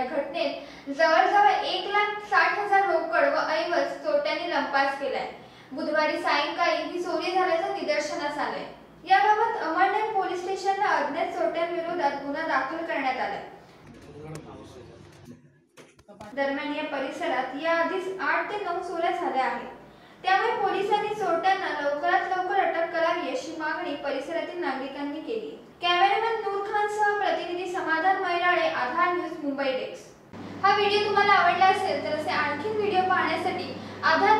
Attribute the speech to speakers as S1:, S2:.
S1: या घटनेत जवळजवळ एक लाख साठ हजार रोकड व ऐवज चोरट्यांनी लंपास केलाय. बुधवारी सायंकाळी ही चोरी झाल्याचं निदर्शनास आलंय. याबाबत अमळनेर पोलीस स्टेशनला अज्ञात चोरट्यांविरोधात गुन्हा दाखल करण्यात आलाय. दरम्यान या परिसरात याआधीच आठ ते नऊ चोऱ्या झाल्या आहेत. त्यामुळे पोलिसांनी चोरट्यांना लवकरात लवकर अटक करावी अशी मागणी परिसरातील नागरिकांनी केली. Aadhaar news Mumbai desk. हा व्हिडिओ तुम्हाला आवडला असेल तर असे आणखी व्हिडिओ पाहण्यासाठी आधार